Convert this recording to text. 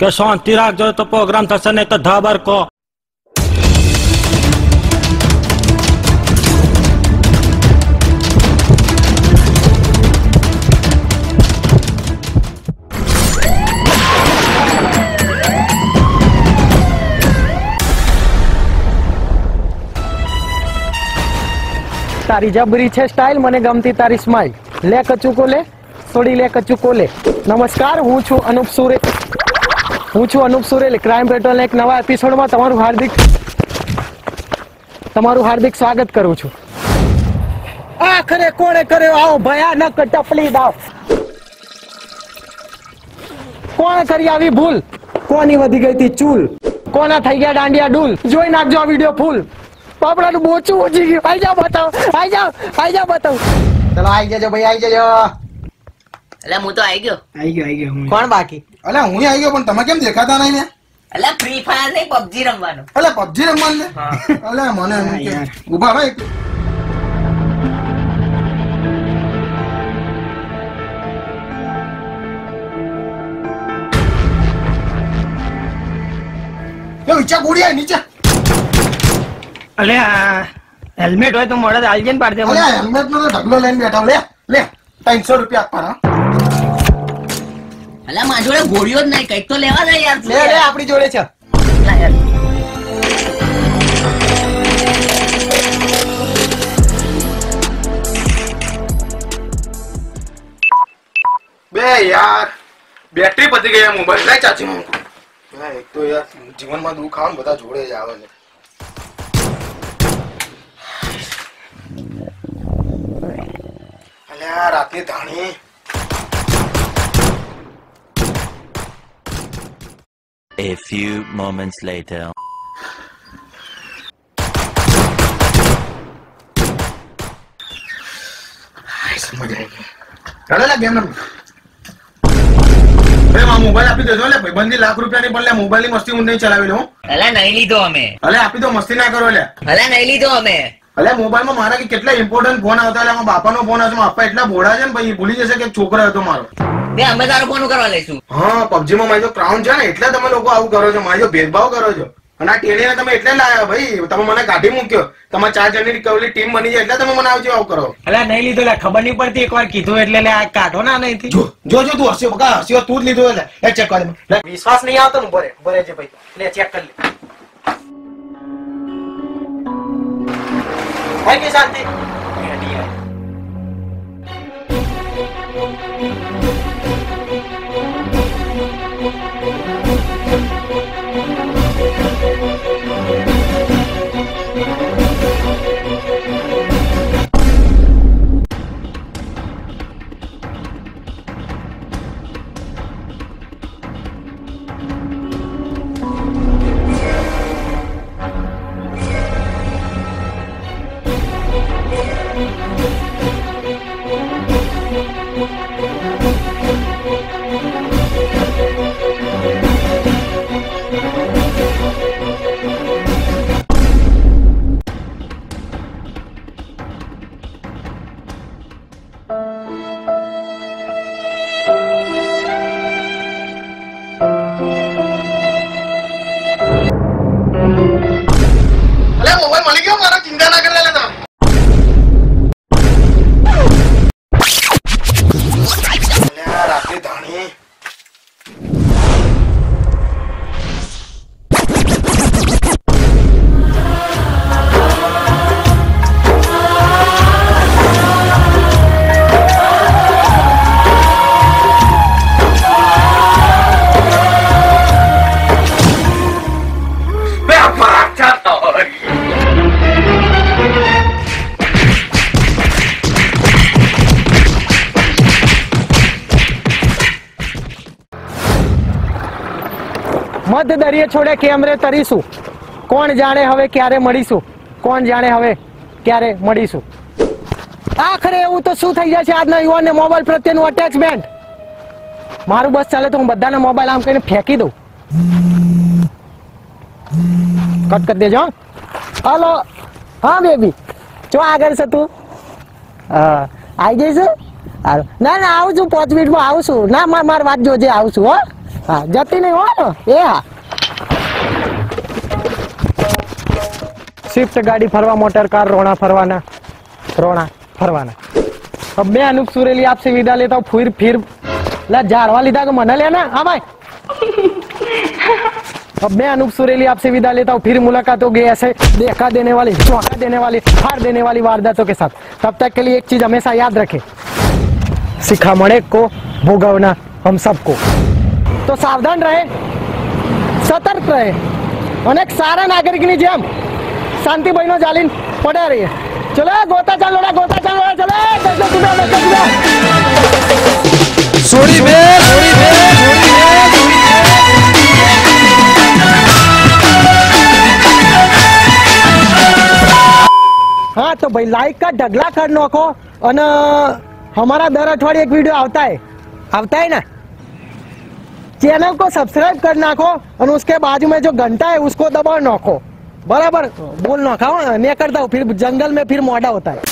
કે શાંતિ રાખજો તો પ્રોગ્રામ થશે નહીં તો ધાબર કહો તારી જબરી છે સ્ટાઇલ મને ગમતી તારી સ્માઇલ લે કચુકો લે, થોડી લે કચુકો લે. નમસ્કાર, હું છું અનુપ સુરે હું છું અનુપ સુરેલ ક્રાઇમ પેટ્રોલ એક નવા એપિસોડમાં તમારું હાર્દિક તમારું હાર્દિક સ્વાગત કરું છું. આખરે કોણે કર્યો આવો ભયાનક ટપલી દાવ? કોણે કરી આવી ભૂલ? કોની વધી ગઈ હતી ચૂલ? કોના થઈ ગયા દાંડિયા ડૂલ? જોઈ નાખજો આ વીડિયો ફૂલ પાપડાનું બોચું ઓછી ગયું. આઈ જાઓ બતાવો, આઈ જાઓ આઈ જાઓ બતાવો. ચલો, આઈ જજો ભાઈ, આઈ જજો. એટલે હું તો આવી ગયો. આઈ ગયો આઈ ગયો હું. કોણ બાકી? અલે હું આવી ગયો પણ તમે કેમ દેખાતા નહીં ને? એટલે ફ્રી ફાયર નહીં પબજી રમવાનું. અલે પબજી રમવાનું ને અલે મને એમ કે ઊભા ભાઈ ઈચ્છા ગોળી નીચે. અલે હેલ્મેટ હોય તો મળે આલજે ને પાડજે અલે હેલ્મેટ નો તો ઢગલો લઈને બેઠા લે લે ત્રણસો રૂપિયા આપવાના. એટલે મારી જોડે ગોળીઓ જ નહીં કંઈક તો લેવા દે યાર લે લે આપણી જોડે છે. બે યાર બેટરી પતી ગઈ મોબાઈલ. લાય ચાચી માં એક તો યાર જીવનમાં દુઃખ આવે ને બધા જોડે જ આવે ને અલ્યા રાતે ધાણી. A few moments later. Mobile આપી દેજો લે ભાઈબંધી લાખ રૂપિયાની પણ લે મોબાઈલની મસ્તી હું નહીં ચલાવી લઉં એટલે નહીં લીધો અમે અલે આપી દો મસ્તી ના કરો લે એટલે નહીં લીધો અમે અલે મોબાઈલમાં મારા કેટલા ઇમ્પોર્ટન્ટ ફોન આવતા એટલે મારા બાપાનો ફોન આવતો મારા પપ્પા એટલા ભોળા છે ને ભાઈ ભૂલી જશે કે છોકરો હતો મારો તે અમે તારો ફોન કરવા લઈશું. હા પબજી માં મારી ક્રાઉન છે ને એટલે તમે લોકો આવું કરો છો મારી ભેદભાવ કરો છો. અને આ ટેણીને તમે એટલે લાયા ભાઈ તમે મને કાઢી મૂક્યો. તમારા ચાર જણની કવલી ટીમ બની જાય એટલે તમે મને આવજો આવું કરો. એટલે નહીં લીધો લે ખબર નહીં પડતી એકવાર કીધું એટલે આ કાઢો ના નહીં જો જો જો તું હસ્યો બકા હસ્યો તું જ લીધું એટલે એ ચેક કરી વિશ્વાસ નહીં આવતો ને બરે ભરે છે ભાઈ. એટલે ચેક કરી લે. ભાઈ કે શાંતિ. અલે મોબાઈલ મધ દરિયે છોડે કેમરે તરીશું. કોણ જાણે હવે ક્યારે મળીશું? કોણ જાણે હવે ક્યારે મળીશું? આખરે એવું તો શું થઈ જશે આજના યુવાનને મોબાઈલ પ્રત્યેનું અટેચમેન્ટ મારું બસ ચાલે તો હું બધાને મોબાઈલ આમ કરીને ફેંકી દઉં. કટ કરી દેજો. હલો હા બેબી જો આગળ છે તું. હા. આવી જઈશ. ના ના, આવું છું, પાંચ મિનિટમાં આવું છું. ના મારી વાત જોજે, આવું છું, હા. हाँ, જતી नहीं हो? એ હા સ્વિફ્ટ ગાડી ફરવા મોટર કાર રોણા ફરવાના રોણા ફરવાના હવે મેં અનુપ आपसे विदा लेता हूँ फिर फिर ला ઝાડવા લીધા કે मना लेना हाँ भाई। अब मैं अनूप सुरेली आपसे विदा लेता हूँ फिर मुलाकात होगी ऐसे देखा देने वाली चौंका देने वाली हार देने वाली वारदातों के साथ। तब तक के लिए एक चीज़ हमेशा याद रखे। सिखा मणे को भोगवना हम सबको। તો સાવધાન રહે સતર્ક રહે. અને એક સારા નાગરિકની જેમ શાંતિ બહેનો ચાલીને પડ્યા રહીએ. ચલો ગોતા ચાલ લોડા ગોતા ચાલ ચલો હા તો ભાઈ લાઈક કા ઢગલા કર નાખો અને અમારા દર અઠવાડિયે એક વીડિયો આવતા આવતાય ને? चैनल को सब्सक्राइब कर नाखो और उसके बाजू में जो घंटा है उसको दबा नाखो बराबर बोल नाखा नहीं करता हूँ फिर जंगल में फिर मोड़ा होता है